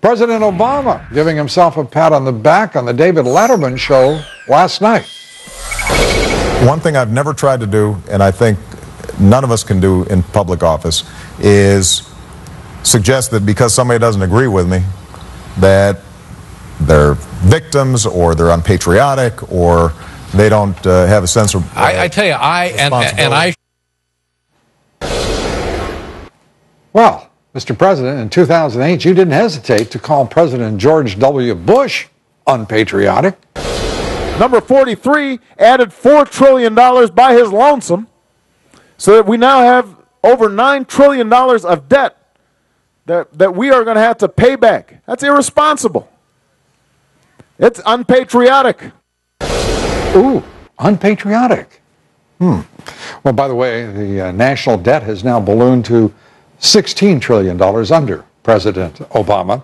President Obama giving himself a pat on the back on the David Letterman show last night. One thing I've never tried to do, and I think none of us can do in public office, is suggest that because somebody doesn't agree with me, that they're victims or they're unpatriotic or they don't uh, have a sense of. Uh, I, I, tell you, I and, and I. Well, Mr. President, in 2008, you didn't hesitate to call President George W. Bush unpatriotic. Number 43 added $4 trillion by his lonesome so that we now have over $9 trillion of debt that, that we are going to have to pay back. That's irresponsible. It's unpatriotic. Ooh, unpatriotic. Hmm. Well, by the way, the uh, national debt has now ballooned to $16 trillion under President Obama.